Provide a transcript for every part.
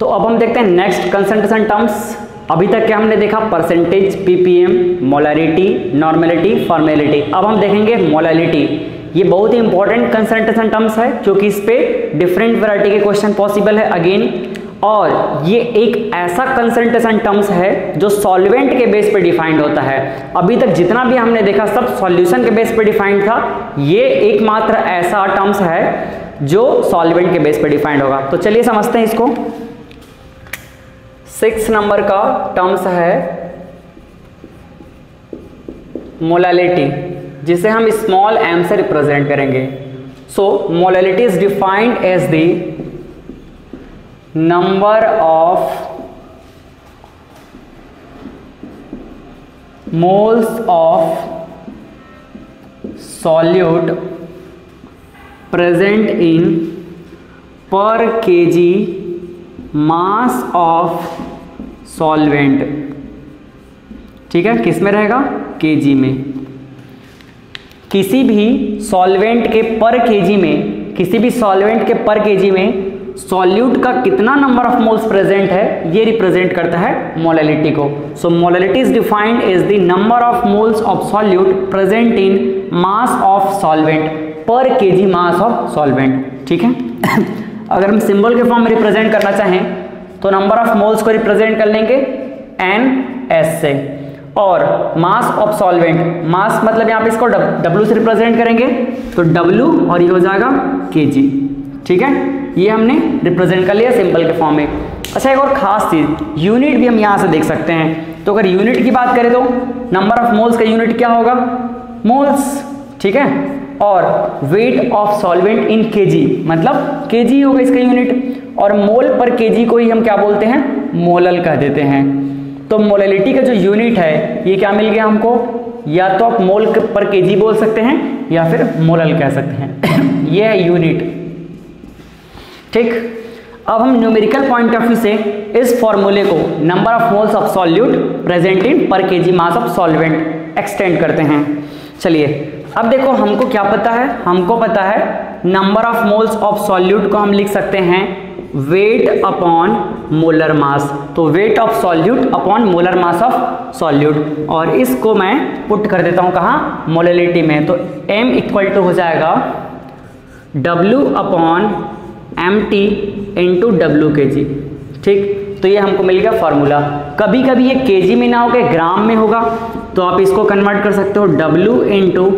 तो अब हम देखते हैं नेक्स्ट कंसंट्रेशन टर्म्स अभी तक क्या हमने देखा? Percentage PPM molarity normality formality अब हम देखेंगे मोलालिटी ये बहुत ही इंपॉर्टेंट कंसंट्रेशन टर्म्स है क्योंकि इस पर डिफरेंट वैरायटी के क्वेश्चन पॉसिबल है अगेन और ये एक ऐसा कंसंट्रेशन टर्म्स है, जो सॉल्वेंट के बेस पर डिफाइंड होता है। अभी तक जितना भी हमने देखा, सब सॉल्यूशन के बेस पर डिफाइंड था। ये एकमात्र ऐसा टर्म्स है, जो सॉल्वेंट के बेस पर डिफाइंड होगा। तो चलिए समझते हैं इसको। सिक्स नंबर का टर्म्स है मोलालिटी, जिसे हम स्मॉल एम से रिप्रेजेंट करेंगे। So molality is defined as the number of moles of solute present in per kg mass of solvent ठीक है? किसमें रहेगा? केजी में। किसी भी सॉल्वेंट के पर केजी में, किसी भी सॉल्वेंट के पर केजी में सॉल्यूट का कितना नंबर ऑफ़ मोल्स प्रेजेंट है, ये रिप्रेजेंट करता है मोलालिटी को। So molality is defined is the number of moles of solute present in mass of solvent per KG mass of solvent ठीक है? अगर हम सिंबल के फॉर्म में रिप्रेजेंट करना चाहें तो नंबर ऑफ़ मोल्स को रिप्रेजेंट कर लेंगे एन एस से। और मास ऑफ़ सॉल्वेंट मास मतलब यहाँ पे इसको डब्ल्यू से रिप्रेजेंट करेंगे तो डब्ल्यू और ये हो जाएगा के जी ठीक है? ये हमने रिप्रेजेंट कर लिया सिंपल के फॉर्म में। अच्छा एक और खास चीज़ यूनिट भी हम यहाँ से देख सकते हैं। तो अगर यूनिट की बात करें तो नंबर ऑफ़ मोल्स का यूनिट क्या होगा? मोल्स ठीक है? और weight of solvent in KG मतलब केजी होगा इसका यूनिट और मोल पर केजी को ही हम क्या बोलते हैं? मोलल कह देते हैं। तो मोललिटी का जो यूनिट है, ये क्या मिल गया हमको? या तो आप मोल पर केजी बोल सकते हैं, या फिर मोलल कह सकते हैं। ये है यूनिट ठीक? अब हम न्यूमेरिकल पॉइंट ऑफ़ व्यू से इस फॉर्मूले को number of moles of solute present in per KG mass of solvent extend करते हैं। चलिए, अब देखो हमको क्या पता है? हमको पता है number of moles of solute को हम लिख सकते हैं वेट अपॉन मोलर मास तो weight of solute upon molar mass of solute और इसको मैं पुट कर देता हूँ कहा? मोललिटी में. तो m इक्वल टू हो जाएगा W upon M T into W K G ठीक? तो ये हमको मिल गया फॉर्मूला कभी कभी ये के में ना होगा ग्राम में होगा तो आप इसको कन्वर्ट कर सकते हो W into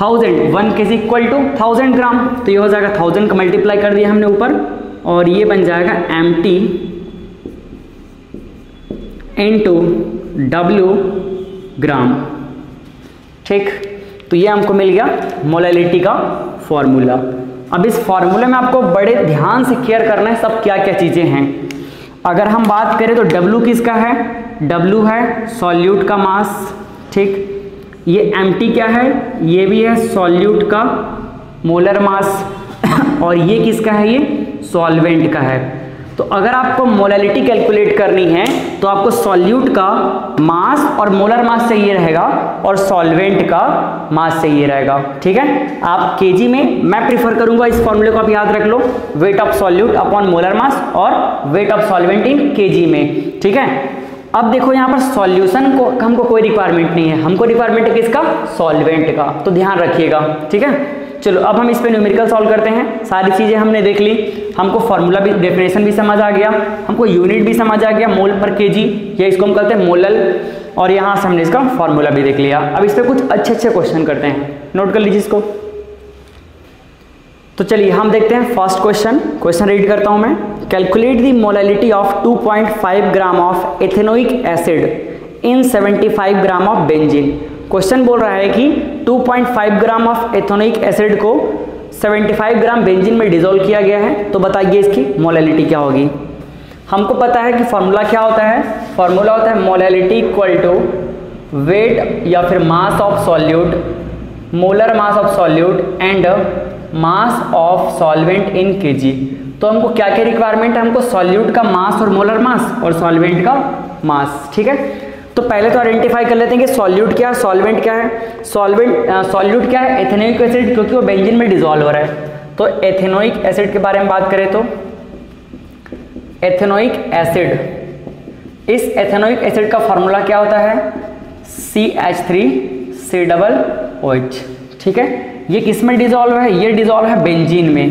thousand one K G equal to thousand gram तो ये हो जाएगा थाउज़ेंड का मल्टीप्लाई कर दिया हमने ऊपर. और ये बन जाएगा M T into W gram ठीक? तो ये हमको मिल गया मोलैलिटी का फॉर्मूला अब इस फॉर्मूले में आपको बड़े ध्यान से केयर करना है, सब क्या क्या चीज़ें हैं। अगर हम बात करें तो डब्लू किसका है? डब्लू है सॉल्यूट का मास ठीक? ये एमटी क्या है? ये भी है सॉल्यूट का मोलर मास और ये किसका है ये? सॉल्वेंट का है। तो अगर आपको मोलैलिटी कैलकुलेट करनी है तो आपको सॉल्यूट का मास और मोलर मास चाहिए रहेगा और सॉल्वेंट का मास चाहिए रहेगा। ठीक है? आप केजी में, मैं प्रीफर करूँगा इस फॉर्मूले को आप याद रख लो। Weight of solute upon molar mass और weight of solvent in KG में। ठीक है? अब देखो यहाँ पर सॉल्यूशन को, हमको कोई रिक्वायरमेंट नहीं है। हमको रिक्वायरमेंट है किसका? सॉल्वेंट का। तो ध्यान रखिएगा। ठीक है? चलो, अब हम इस पर न्यूमेरिकल सॉल्व करते हैं। सारी चीज़ें हमने देख ली। हमको फॉर्मूला भी डेफिनेशन भी समझ आ गया। हमको यूनिट भी समझ आ गया मोल पर केजी या इसको हम कहते हैं मोलल और यहाँ से हमने इसका फॉर्मूला भी देख लिया। अब इस पर कुछ अच्छे अच्छे क्वेश्चन करते हैं। नोट कर लीजिए इसको। तो चलिए, हम देखते हैं फ़र्स्ट क्वेश्चन क्वेश्चन रीड करता हूँ मैं। Calculate the molality of 2.5 gram of ethanoic acid in 75 gram of benzene question बोल रहा है कि 2.5 ग्राम ऑफ़ एथोनिक एसिड को 75 ग्राम बेंजीन में डिजोल्व किया गया है। तो बताइए इसकी मोलैलिटी क्या होगी? हमको पता है कि फॉर्मूला क्या होता है? फॉर्मूला होता है मोलैलिटी इक्वल टू वेट या फिर mass of solute molar mass of solute and mass of solvent in KG तो हमको क्या क्या रिक्वायरमेंट है? हमको सॉल्यूट का मास और मोलर मास और सॉल्वेंट का मास ठीक है? तो पहले तो आइडेंटिफाई कर लेते हैं कि सॉल्यूट क्या है सॉल्वेंट क्या है? सॉल्वेंट सॉल्यूट क्या है? एथेनोइक एसिड क्योंकि वो बेंजीन में डिजोल्व हो रहा है। तो एथेनोइक एसिड के बारे में बात करें तो एथेनोइक एसिड इस एथेनोइक एसिड का फॉर्मूला क्या होता है? C H three C double O H ठीक है? ये किसमें डिजोल्व है? ये डिजोल्व है बेंजीन में।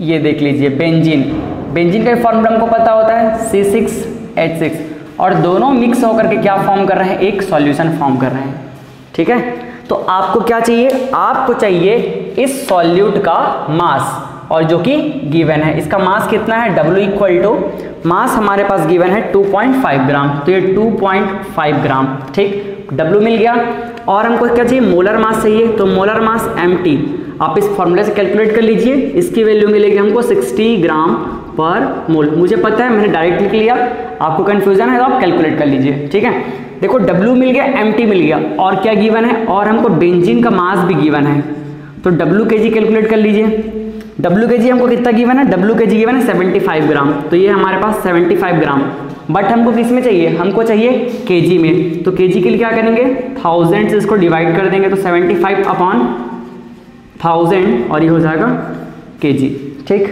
ये देख लीजिए बेंजीन बेंजीन का फॉर्मूला हमको पता होता है? सी सिक्स एच सिक्स और दोनों मिक्स होकर के क्या फॉर्म कर रहे हैं? एक सॉल्यूशन फॉर्म कर रहे हैं। ठीक है? तो आपको क्या चाहिए? आपको चाहिए इस सॉल्यूट का मास और जो कि गिवन है। इसका मास कितना है? W इक्वल टू मास हमारे पास गिवन है 2.5 ग्राम तो ये 2.5 ग्राम ठीक? W मिल गया। और हमको क्या चाहिए? मोलर मास चाहिए। तो मोलर मास एम आप इस फॉर्मूले से कैलकुलेट कर लीजिए। इसकी वैल्यू मिलेगी हमको 60 ग्राम पर मोल मुझे पता है, मैंने डायरेक्ट लिख लिया। आपको कंफ्यूजन है तो आप कैलकुलेट कर लीजिए, ठीक है? देखो, W मिल गया एमटी मिल गया। और क्या गिवन है? और हमको बेंजीन का मास भी गिवन है। तो W के जी कैलकुलेट कर लीजिए। डब्ल्यू के जी हमको कितना गिवन है? डब्ल्यू के जी गिवन है 75 ग्राम तो ये हमारे पास 75 ग्राम बट हमको किसमें चाहिए? हमको चाहिए के जी में। तो के जी के लिए क्या करेंगे? थाउज़ेंड से इसको डिवाइड कर देंगे तो 75 अपॉन थाउज़ेंड और ये हो जाएगा के जी ठीक?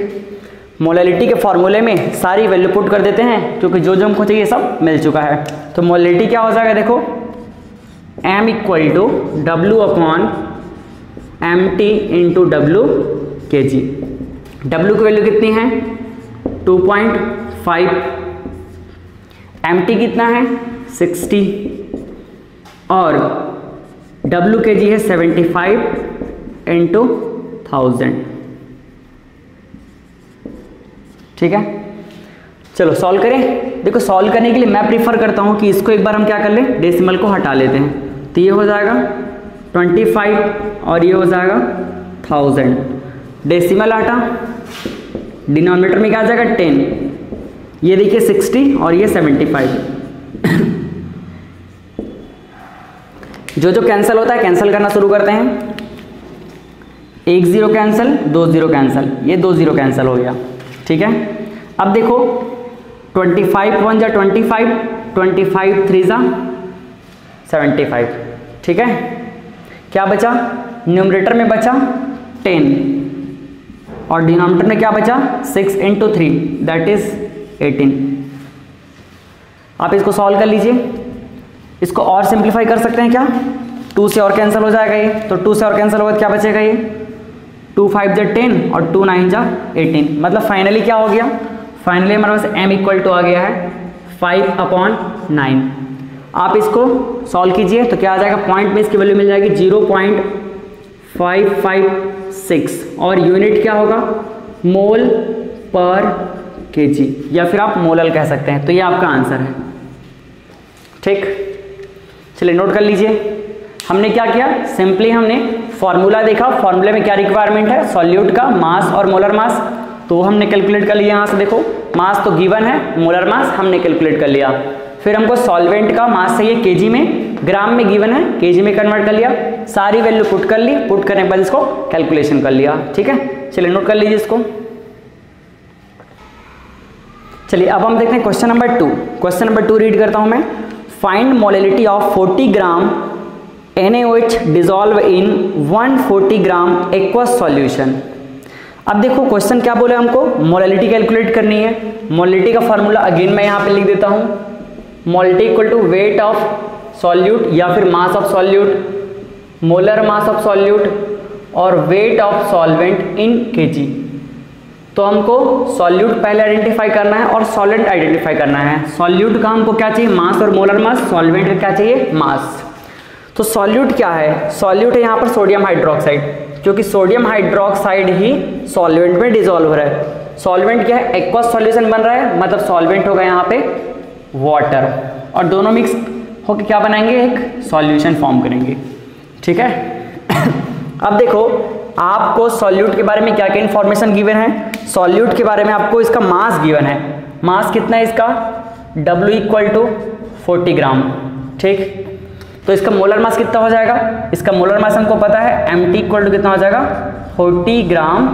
मोलैलिटी के फॉर्मूले में सारी वैल्यू पुट कर देते हैं, क्योंकि जो जो हमको चाहिए सब मिल चुका है। तो मोलैलिटी क्या हो जाएगा देखो, m equal to W upon M T into W K G W की वैल्यू कितनी है? 2.5 एम टी कितना है? 60 और डब्ल्यू के जी है 75 फाइव इंटू थाउज़ेंड ठीक है? चलो सॉल्व करें। देखो सॉल्व करने के लिए मैं प्रीफर करता हूँ कि इसको एक बार हम क्या कर लें? डेसिमल को हटा लेते हैं। तो ये हो जाएगा 25 और ये हो जाएगा थाउज़ेंड डेसिमल आटा। डिनोमिनेटर में क्या आ जाएगा? टेन ये देखिए सिक्सटी और ये सेवेंटी फाइव जो जो कैंसिल होता है कैंसिल करना शुरू करते हैं। एक ज़ीरो कैंसिल दो ज़ीरो कैंसिल ये दो ज़ीरो कैंसिल हो गया। ठीक है? अब देखो ट्वेंटी फाइव वन जा twenty five twenty five three जा सेवेंटी फाइव ठीक है? क्या बचा? न्यूमरेटर में बचा टेन और डिनोमिनेटर में क्या बचा? Six into three that is eighteen आप इसको सॉल्व कर लीजिए। इसको और सिंप्लीफाई कर सकते हैं क्या? टू से और कैंसिल हो जाएगा ये। तो टू से और कैंसिल होगा क्या बचेगा ये? टू फाइव जा टेन और टू नाइन जा एटीन मतलब फाइनली क्या हो गया? फाइनली हमारे पास एम इक्वल टू आ गया है फाइव अपॉन नाइन आप इसको सॉल्व कीजिए तो क्या आ जाएगा? पॉइंट में इसकी वैल्यू मिल जाएगी zero point five five six और यूनिट क्या होगा? मोल पर केजी या फिर आप मोलल कह सकते हैं। तो ये आपका आंसर है। ठीक? चलिए नोट कर लीजिए। हमने क्या किया? सिंपली हमने फॉर्मूला देखा। फॉर्मूले में क्या रिक्वायरमेंट है? सॉल्यूट का मास और मोलर मास तो हमने कैलकुलेट कर लिया यहाँ से देखो। मास तो गिवन है मोलर मास हमने कैलकुलेट कर लिया। फिर हमको सॉल्वेंट का मास चाहिए केजी में। ग्राम में गिवन है केजी में कन्वर्ट कर लिया। सारी वैल्यू पुट कर ली। पुट करने के बाद इसको कैलकुलेशन कर लिया। ठीक है? चलिए नोट कर लीजिए इसको। चलिए, अब हम देखते हैं question number two question number two read करता हूँ मैं। Find molality of 40 gram NaOH in 140 gram aqueous solution अब देखो क्वेश्चन क्या बोले हमको? मोलिलिटी कैलकुलेट करनी है। मोलिलिटी का फॉर्मूला अगेन मैं यहाँ पे लिख देता हूँ। Molality equal to weight of solute या फिर mass of solute molar mass of solute और weight of solvent in KG तो हमको सॉल्यूट पहले आइडेंटिफाई करना है और सॉल्वेंट आइडेंटिफाई करना है। सॉल्यूट का हमको क्या चाहिए? मास और मोलर मास सॉल्वेंट का क्या चाहिए? मास तो सॉल्यूट क्या है? सॉल्यूट है यहाँ पर सोडियम हाइड्रोक्साइड क्योंकि सोडियम हाइड्रोक्साइड ही सॉल्वेंट में डिजोल्व हो रहा है। सॉल्वेंट क्या है? एक्वस सॉल्यूशन बन रहा है मतलब सॉल्वेंट होगा यहाँ पे वाटर और दोनों मिक्स होकर क्या बनाएँगे? एक सॉल्यूशन फॉर्म करेंगे। ठीक है? अब देखो, आपको सॉल्यूट के बारे में क्या क्या इंफॉर्मेशन गिवन है? सॉल्यूट के बारे में आपको इसका मास गिवन है। मास कितना है इसका? W equal to forty gram ठीक? तो इसका मोलर मास कितना हो जाएगा? इसका मोलर मास हमको पता है एम टी इक्वल टू कितना हो जाएगा? 40 ग्राम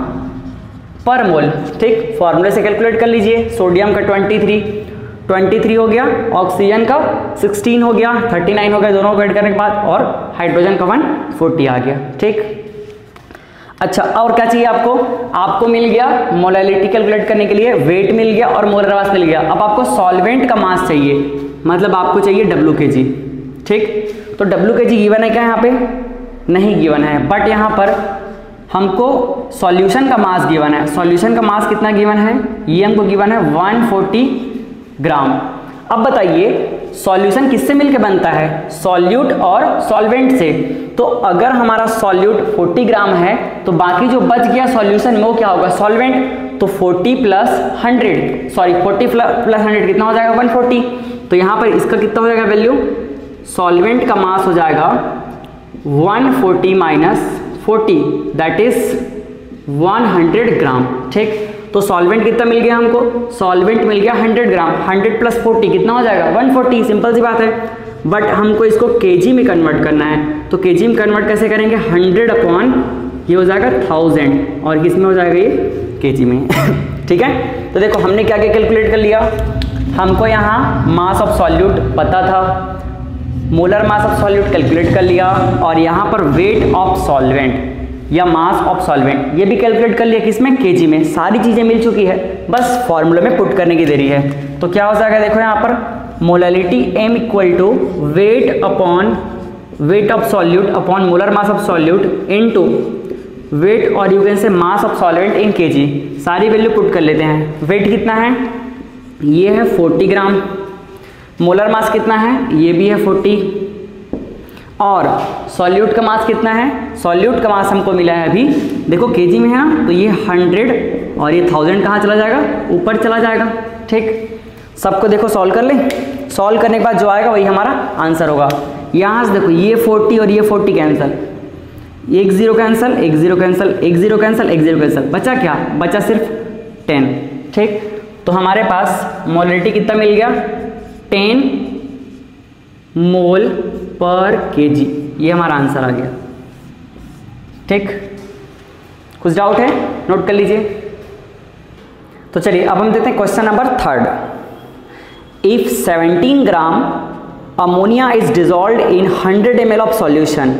पर मोल ठीक? फॉर्मूले से कैलकुलेट कर लीजिए। सोडियम का 23 23 हो गया ऑक्सीजन का 16 हो गया 39 हो गया, दोनों को ऐड करने के बाद और हाइड्रोजन का 140 आ गया। ठीक? अच्छा और क्या चाहिए आपको? आपको मिल गया मोलालिटी कैलकुलेट करने के लिए वेट मिल गया और मोलर मास मिल गया। अब आपको सॉल्वेंट का मास चाहिए। मतलब आपको चाहिए डब्ल्यू के जी ठीक? तो डब्ल्यू के जी गिवन है क्या यहाँ पे? नहीं गिवन है. बट यहाँ पर हमको सॉल्यूशन का मास गिवन है. सॉल्यूशन का मास कितना गिवन है? ये हमको गिवन है 140 ग्राम अब बताइए सॉल्यूशन किससे मिलकर बनता है? सॉल्यूट और सॉल्वेंट से. तो अगर हमारा सॉल्यूट 40 ग्राम है तो बाकी जो बच गया सॉल्यूशन वो क्या होगा? सॉल्वेंट तो 40 प्लस 100 सॉरी 40 प्लस 100 कितना हो जाएगा? 140 तो यहाँ पर इसका कितना हो जाएगा वैल्यू सॉल्वेंट का मास हो जाएगा 140 forty minus forty that is 100 gram ठीक? तो सॉल्वेंट कितना मिल गया हमको? सॉल्वेंट मिल गया 100 ग्राम 100 प्लस 40 कितना हो जाएगा? 140 सिंपल सी बात है। बट हमको इसको केजी में कन्वर्ट करना है। तो केजी में कन्वर्ट कैसे करेंगे? 100 अपॉन ये हो जाएगा थाउज़ेंड और किसमें हो जाएगा ये? केजी में। ठीक है? तो देखो, हमने क्या क्या कैलकुलेट कर लिया? हमको यहाँ मास ऑफ़ सॉल्यूट पता था। Molar mass of solute calculate कर लिया और यहाँ पर वेट ऑफ़ सॉल्वेंट या मास ऑफ़ सॉल्वेंट, ये भी कैलकुलेट कर लिया किसमें? केजी में। सारी चीज़ें मिल चुकी है। बस फॉर्मूले में पुट करने की देरी है। तो क्या हो जाएगा देखो यहाँ पर molality M equal to weight upon weight of solute upon molar mass of solute into weight और you can say mass of solvent in KG. सारी वैल्यू पुट कर लेते हैं। वेट कितना है? ये है 40 ग्राम मोलर मास कितना है? ये भी है 40 और सॉल्यूट का मास कितना है? सॉल्यूट का मास हमको मिला है अभी, देखो केजी में है तो ये हंड्रेड और ये थाउज़ेंड कहाँ चला जाएगा? ऊपर चला जाएगा, ठीक? सबको देखो सॉल्व कर लें। सॉल्व करने के बाद जो आएगा वही हमारा आंसर होगा। यहाँ से देखो, ये फोर्टी और ये फोर्टी कैंसिल। एक ज़ीरो कैंसिल, एक ज़ीरो कैंसिल, एक ज़ीरो कैंसिल, एक ज़ीरो कैंसिल। बचा क्या? बचा सिर्फ़ टेन, ठीक? तो हमारे पास मोलिटी कितना मिल गया? टेन मोल पर केजी। ये हमारा आंसर आ गया। ठीक? कुछ डाउट है? नोट कर लीजिए। तो चलिए, अब हम देते हैं question number third if 17 gram ammonia is dissolve in 100 ml of solution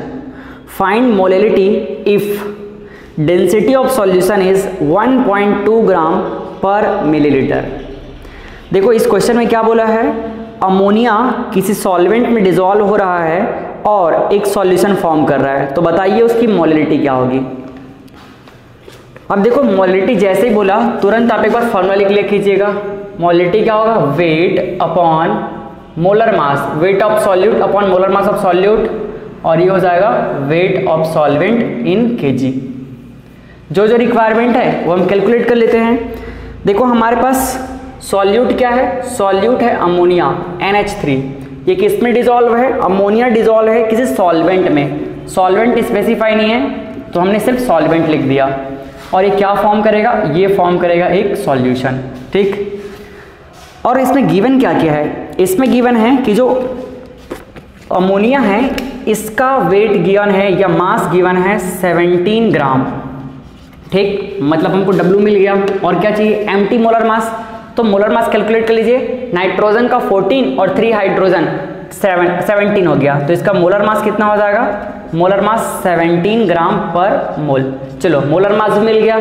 find molality if density of solution is 1.2 gram per milliliter देखो, इस क्वेश्चन में क्या बोला है? अमोनिया किसी सॉल्वेंट में डिजोल्व हो रहा है और एक सॉल्यूशन फॉर्म कर रहा है। तो बताइए उसकी मोलिटी क्या होगी? अब देखो मोलिटी जैसे ही बोला, तुरंत आप एक बार फॉर्मूला लिख लिया कीजिएगा। मोलिटी क्या होगा? Weight upon molar mass weight of solute upon molar mass of solute और ये हो जाएगा weight of solvent in KG जो जो रिक्वायरमेंट है, वो हम कैलकुलेट कर लेते हैं। देखो, हमारे पास सॉल्यूट क्या है? सॉल्यूट है अमोनिया NH3 ये किसमें डिजोल्व है? अमोनिया डिजोल्व है किसी सॉल्वेंट में। सॉल्वेंट स्पेसिफाई नहीं है तो हमने सिर्फ़ सॉल्वेंट लिख दिया। और ये क्या फॉर्म करेगा? ये फॉर्म करेगा एक सॉल्यूशन ठीक? और इसमें गिवन क्या क्या है? इसमें गिवन है कि जो अमोनिया है, इसका वेट गिवन है या मास गिवन है 17 ग्राम ठीक? मतलब हमको डब्लू मिल गया। और क्या चाहिए? एम्टी मोलर मास तो मोलर मास कैलकुलेट कर लीजिए, नाइट्रोजन का 14 और थ्री हाइड्रोजन, सेवन, सेवनटीन हो गया। तो इसका मोलर मास कितना हो जाएगा? मोलर मास 17 ग्राम पर मोल। चलो, मोलर मास मिल गया।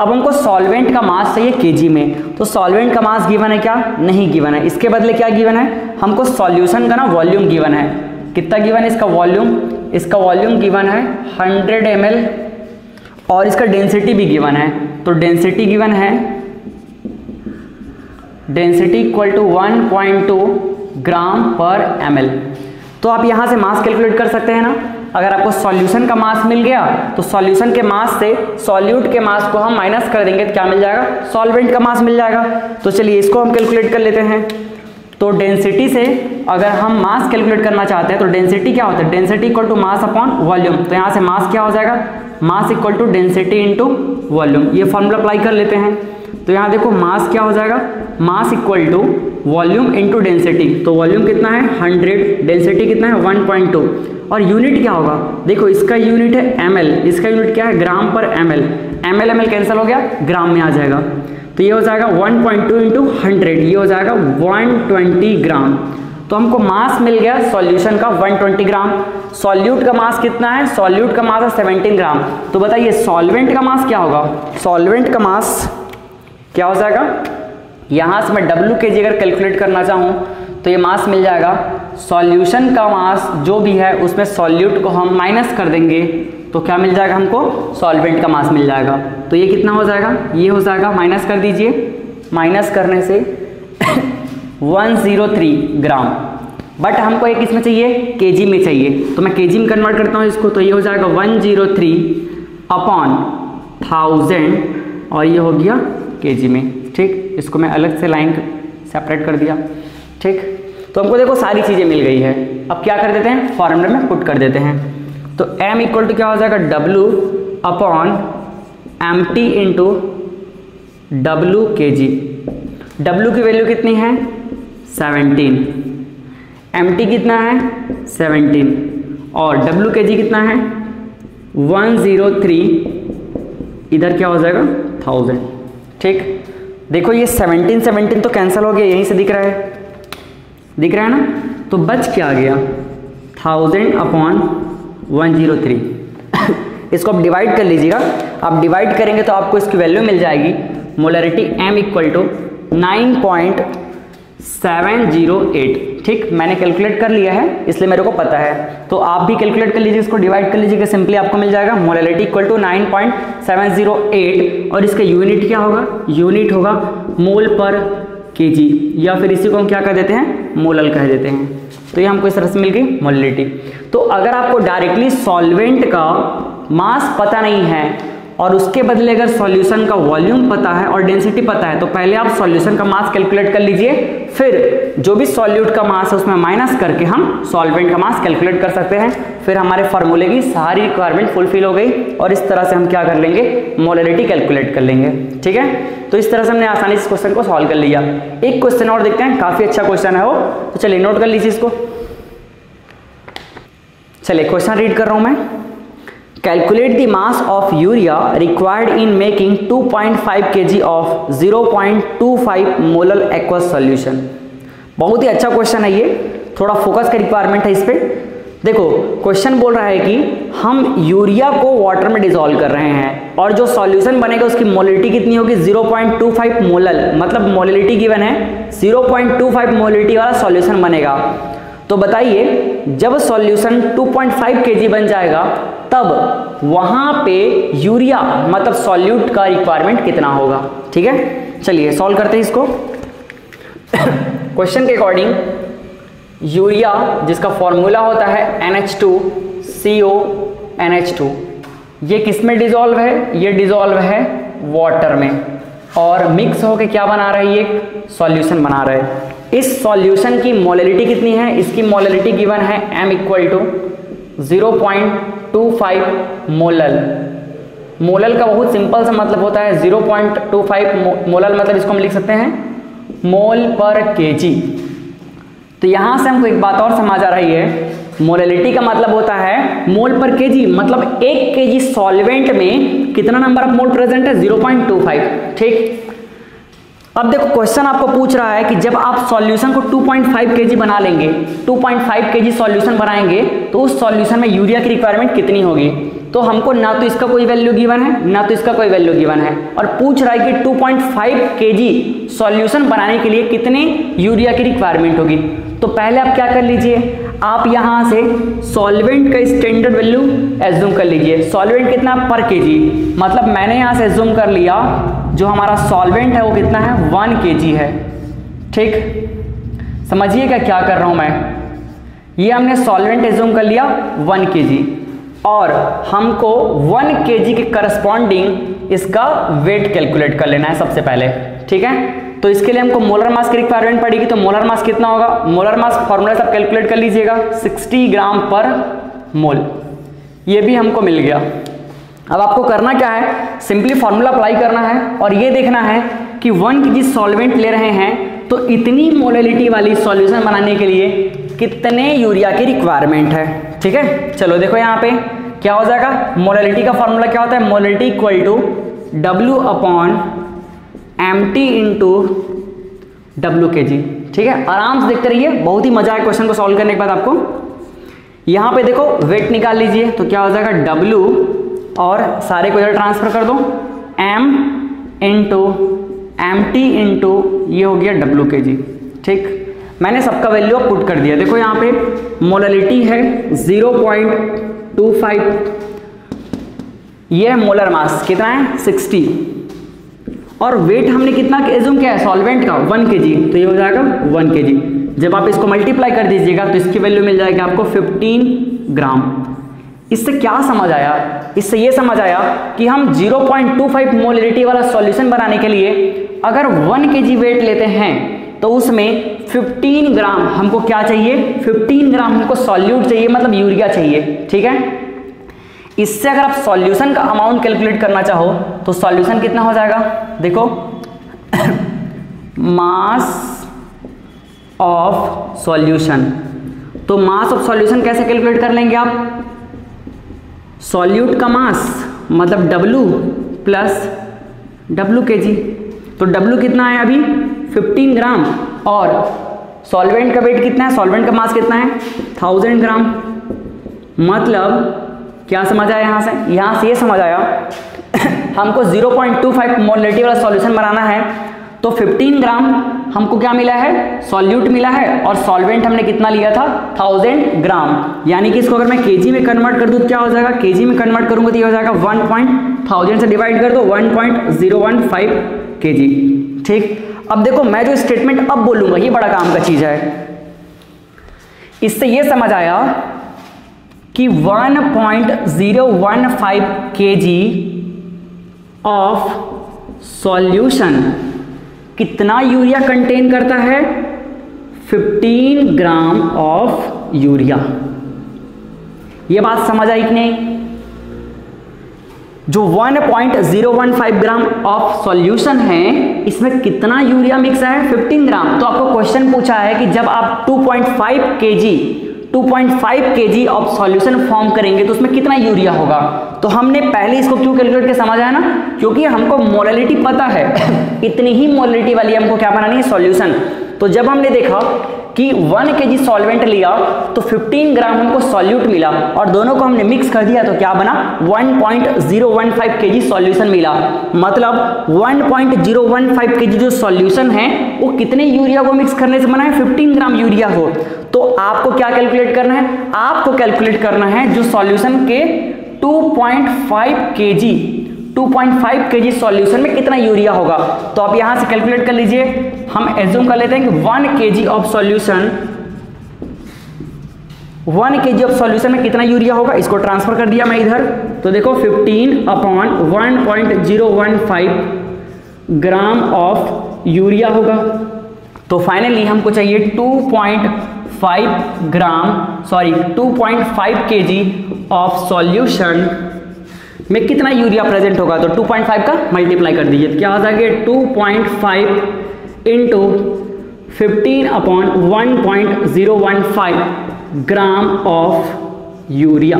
अब हमको सॉल्वेंट का मास चाहिए केजी में। तो सॉल्वेंट का मास गिवन है क्या? नहीं गिवन है। इसके बदले क्या गिवन है? हमको सॉल्यूशन का ना वॉल्यूम गिवन है। कितना गिवन है इसका वॉल्यूम? इसका वॉल्यूम गिवन है 100 एम और इसका डेंसिटी भी गिवन है। तो डेंसिटी गिवन है density equal to 1.2 gram per ML तो आप यहाँ से मास कैलकुलेट कर सकते हैं ना? अगर आपको सॉल्यूशन का मास मिल गया तो सॉल्यूशन के मास से सॉल्यूट के मास को हम माइनस कर देंगे तो क्या मिल जाएगा? सॉल्वेंट का मास मिल जाएगा। तो चलिए इसको हम कैलकुलेट कर लेते हैं। तो डेंसिटी से अगर हम मास कैलकुलेट करना चाहते हैं तो डेंसिटी क्या होता है? Density equal to mass upon volume तो यहाँ से मास क्या हो जाएगा? Mass equal to density into volume ये फॉर्मूला अप्लाई कर लेते हैं। तो यहाँ देखो मास क्या हो जाएगा? Mass equal to volume into density तो वॉल्यूम कितना है? 100 डेंसिटी कितना है? 1.2 और यूनिट क्या होगा? देखो, इसका यूनिट है एम इसका यूनिट क्या है? Gram per M L M L cancel हो गया ग्राम में आ जाएगा. तो ये हो जाएगा 1.2 पॉइंट टू इंटू हंड्रेड ये हो जाएगा 120 ग्राम तो हमको मास मिल गया सॉल्यूशन का 120 ग्राम सॉल्यूट का मास कितना है? सॉल्यूट का मास है 17 ग्राम तो बताइए सॉल्वेंट का मास क्या होगा? सॉल्वेंट का मास क्या हो जाएगा? यहाँ से मैं डब्ल्यू के जी अगर कैलकुलेट करना चाहूँ तो ये मास मिल जाएगा। सॉल्यूशन का मास जो भी है, उसमें सॉल्यूट को हम माइनस कर देंगे तो क्या मिल जाएगा हमको? सॉल्वेंट का मास मिल जाएगा। तो ये कितना हो जाएगा? ये हो जाएगा माइनस कर दीजिए। माइनस करने से 103 ग्राम बट हमको एक इसमें चाहिए केजी में चाहिए। तो मैं केजी में कन्वर्ट करता हूँ इसको तो ये हो जाएगा 103 अपॉन थाउज़ेंड और ये हो गया केजी में, ठीक? इसको मैं अलग से लाइन सेपरेट कर दिया, ठीक? तो हमको देखो सारी चीज़ें मिल गई है। अब क्या कर देते हैं? फॉर्मूले में पुट कर देते हैं। तो m इक्वल टू क्या हो जाएगा? W upon M T into W K G W की वैल्यू कितनी है? 17 एम टी कितना है? 17 और डब्लू के जी कितना है? 103 इधर क्या हो जाएगा? थाउज़ेंड ठीक? देखो ये 17 17 तो कैंसिल हो गया, यहीं से दिख रहा है। दिख रहा है ना? तो बच क्या गया? Thousand upon one zero three इसको आप डिवाइड कर लीजिएगा। आप डिवाइड करेंगे तो आपको इसकी वैल्यू मिल जाएगी। Molarity M equal to nine point seven zero eight. ठीक, मैंने कैलकुलेट कर लिया है, इसलिए मेरे को पता है। तो आप भी कैलकुलेट कर लीजिए, इसको डिवाइड कर लीजिएगा सिंपली आपको मिल जाएगा। Molarity equal to nine point seven zero eight और इसका यूनिट क्या होगा? यूनिट होगा मोल पर केजी या फिर इसी को हम क्या कह देते हैं? मोलल कह देते हैं। तो ये हमको इस तरह से मिल गई मोलिटी तो अगर आपको डायरेक्टली सॉल्वेंट का मास पता नहीं है, और उसके बदले अगर सॉल्यूशन का वॉल्यूम पता है, और डेंसिटी पता है तो पहले आप सॉल्यूशन का मास कैलकुलेट कर लीजिए। फिर जो भी सॉल्यूट का मास है उसमें माइनस करके हम सॉल्वेंट का मास कैलकुलेट कर सकते हैं। फिर हमारे फॉर्मूले की सारी रिक्वायरमेंट फुलफिल हो गई और इस तरह से हम क्या कर लेंगे? मोलरिटी कैलकुलेट कर लेंगे। ठीक है? तो इस तरह से हमने आसानी से क्वेश्चन को सॉल्व कर लिया। एक क्वेश्चन और देखते हैं। काफ़ी अच्छा क्वेश्चन है वो। तो चलिए नोट कर लीजिए इसको। चलिए क्वेश्चन रीड कर रहा हूँ मैं। Calculate the mass of urea required in making 2.5 kg of 0.25 molal aqueous solution बहुत ही अच्छा क्वेश्चन है ये। थोड़ा फोकस का रिक्वायरमेंट है इस पर देखो क्वेश्चन बोल रहा है कि हम यूरिया को वाटर में डिजोल्व कर रहे हैं और जो सॉल्यूशन बनेगा उसकी मोलिटी कितनी होगी? 0.25 मोलल मतलब मोलिटी गिवन है। 0.25 मोलिटी वाला सॉल्यूशन बनेगा। तो बताइए, जब सॉल्यूशन 2.5 केजी बन जाएगा तब वहाँ पे यूरिया मतलब सॉल्यूट का रिक्वायरमेंट कितना होगा? ठीक है? चलिए सॉल्व करते हैं इसको। क्वेश्चन के अकॉर्डिंग यूरिया जिसका फॉर्मूला होता है NH2CO NH2 ये किसमें डिजोल्व है? ये डिजोल्व है वाटर में। और मिक्स होकर क्या बना रहा है? ये सॉल्यूशन बना रहा है। इस सॉल्यूशन की मोलिटी कितनी है? इसकी मोलिटी गिवन है m equal to zero point two five molal. Molal का बहुत सिंपल सा मतलब होता है zero point two five molal मतलब इसको हम लिख सकते हैं मोल पर केजी। तो यहाँ से हमको एक बात और समझ आ रही है। मोलिटी का मतलब होता है मोल पर केजी मतलब एक केजी सॉल्वेंट में कितना नंबर ऑफ़ मोल प्रेजेंट है? 0.25 ठीक? अब देखो क्वेश्चन आपको पूछ रहा है कि जब आप सॉल्यूशन को 2.5 केजी बना लेंगे 2.5 केजी सॉल्यूशन बनाएँगे तो उस सॉल्यूशन में यूरिया की रिक्वायरमेंट कितनी होगी? तो हमको ना तो इसका कोई वैल्यू गिवन है, ना तो इसका कोई वैल्यू गिवन है। और पूछ रहा है कि 2.5 केजी सॉल्यूशन बनाने के लिए कितने यूरिया की रिक्वायरमेंट होगी? तो पहले आप क्या कर लीजिए, आप यहाँ से सॉल्वेंट का स्टैंडर्ड वैल्यू एज्यूम कर लीजिए। सॉल्वेंट कितना? पर केजी मतलब मैंने यहाँ से एज्यूम कर लिया जो हमारा सॉल्वेंट है वो कितना है? वन के है। ठीक? समझिएगा क्या कर रहा हूँ मैं? ये हमने सॉल्वेंट एज्यूम कर लिया वन के और हमको वन के के करस्पॉन्डिंग इसका वेट कैलकुलेट कर लेना है सबसे पहले। ठीक है? तो इसके लिए हमको मोलर मास की रिक्वायरमेंट पड़ेगी। तो मोलर मास कितना होगा? मोलर मास फॉर्मूला सब कैलकुलेट कर लीजिएगा। 60 ग्राम पर मोल ये भी हमको मिल गया। अब आपको करना क्या है? सिंपली फॉर्मूला अप्लाई करना है और ये देखना है कि वन की जिस सॉल्वेंट ले रहे हैं तो इतनी मोलिटी वाली सॉल्यूशन बनाने के लिए कितने यूरिया की रिक्वायरमेंट है। ठीक है? चलो देखो यहाँ पे क्या हो जाएगा? मोलिटी का फॉर्मूला क्या होता है? Molality equal to W upon M T into W K G ठीक है? आराम से देखते रहिए। बहुत ही मज़ा है क्वेश्चन को सॉल्व करने के बाद आपको। यहाँ पे देखो वेट निकाल लीजिए तो क्या हो जाएगा? W और सारे को इधर ट्रांसफ़र कर दो. M into M T into ये हो गया डब्ल्यू के जी ठीक? मैंने सबका वैल्यू अब पुट कर दिया. देखो यहाँ पे मोललिटी है 0.25 ये है मोलर मास कितना है? 60 और वेट हमने कितना एज्यूम किया है सॉल्वेंट का? 1 के जी तो ये हो जाएगा 1 के जी जब आप इसको मल्टीप्लाई कर दीजिएगा तो इसकी वैल्यू मिल जाएगी आपको 15 ग्राम इससे क्या समझ आया? इससे ये समझ आया कि हम 0.25 मोलिटी वाला सॉल्यूशन बनाने के लिए अगर 1 के वेट लेते हैं तो उसमें 15 ग्राम हमको क्या चाहिए? 15 ग्राम हमको सॉल्यूट चाहिए मतलब यूरिया चाहिए। ठीक है? इससे अगर आप सॉल्यूशन का अमाउंट कैलकुलेट करना चाहो तो सॉल्यूशन कितना हो जाएगा? देखो, मास ऑफ़ सॉल्यूशन। तो मास ऑफ़ सॉल्यूशन कैसे कैलकुलेट कर लेंगे आप? सॉल्यूट का मास मतलब W प्लस डब्लू के जी तो W कितना है अभी? 15 ग्राम। और सॉल्वेंट का वेट कितना है? सॉल्वेंट का मास कितना है? Thousand gram. मतलब क्या समझ आया यहाँ से? यहाँ से ये समझ आया, हमको 0.25 मोलिटी वाला सॉल्यूशन बनाना है। तो 15 ग्राम हमको क्या मिला है? सॉल्यूट मिला है। और सॉल्वेंट हमने कितना लिया था? 1000 ग्राम। यानी कि इसको अगर मैं केजी में कन्वर्ट कर दूँ तो क्या हो जाएगा? केजी में कन्वर्ट करूँगा तो ये हो जाएगा वन पॉइंट थाउज़ेंड से डिवाइड कर दो, one point zero one five K G ठीक? अब देखो, मैं जो स्टेटमेंट अब बोलूँगा, ये बड़ा काम का चीज़ है। इससे ये समझ आया कि 1.015 kg ऑफ़ सॉल्यूशन कितना यूरिया कंटेन करता है? 15 ग्राम ऑफ़ यूरिया। ये बात समझ आई कि नहीं? जो 1.015 ग्राम ऑफ़ सॉल्यूशन है, इसमें कितना यूरिया मिक्स है? 15 ग्राम तो आपको क्वेश्चन पूछा है कि जब आप 2.5 KG 2.5 kg of solution form करेंगे तो उसमें कितना यूरिया होगा? तो हमने पहले इसको क्यों कैलकुलेट के समझा है ना? क्योंकि हमको मोरलिटी पता है। इतनी ही मोरलिटी वाली हमको क्या बनानी है? सॉल्यूशन तो जब हमने देखा कि 1 के जी सॉल्वेंट लिया तो 15 ग्राम हमको सॉल्यूट मिला और दोनों को हमने मिक्स कर दिया तो क्या बना? 1.015 केजी सॉल्यूशन मिला। मतलब 1.015 केजी जो सॉल्यूशन है, वो कितने यूरिया को मिक्स करने से बना है? 15 ग्राम यूरिया हो। तो आपको क्या कैलकुलेट करना है? आपको कैलकुलेट करना है जो सॉल्यूशन के 2.5 केजी 2.5 केजी सॉल्यूशन में कितना यूरिया होगा? तो आप यहाँ से कैलकुलेट कर लीजिए। हम एज्यूम कर लेते हैं कि 1 KG of solution 1 KG of solution में कितना यूरिया होगा? इसको ट्रांसफ़र कर दिया मैं इधर। तो देखो 15 अपॉन 1.015 ग्राम ऑफ़ यूरिया होगा। तो फाइनली हमको चाहिए 2.5 gram sorry 2.5 KG of solution में कितना यूरिया प्रेजेंट होगा? तो 2.5 का मल्टीप्लाई कर दीजिए। क्या आ जाएगा? 2.5 point five into fifteen upon one point zero one five gram of urea.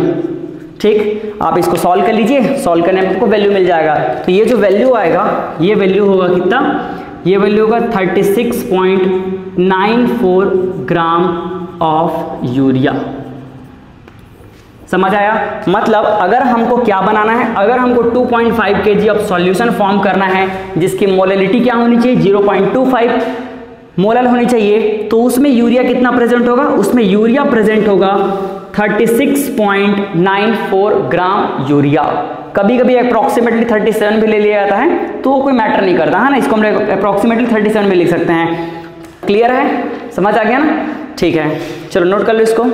ठीक? आप इसको सॉल्व कर लीजिए। सॉल्व करने में आपको वैल्यू मिल जाएगा। तो ये जो वैल्यू आएगा, ये वैल्यू होगा कितना? ये वैल्यू होगा 36.94 ग्राम ऑफ़ यूरिया। समझ आया? मतलब अगर हमको क्या बनाना है? अगर हमको 2.5 point five K ji of solution form करना है, जिसकी मोलिटी क्या होनी चाहिए? 0.25 मोलल होनी चाहिए। तो उसमें यूरिया कितना प्रेजेंट होगा? उसमें यूरिया प्रेजेंट होगा 36.94 ग्राम यूरिया कभी कभी अप्रोक्सीमेटली 37 भी ले लिया जाता है तो कोई मैटर नहीं करता, है ना? इसको हम अप्रोक्सीमेटली 37 भी लिख सकते हैं। क्लियर है? समझ आ गया ना? ठीक है। चलो नोट कर लो इसको।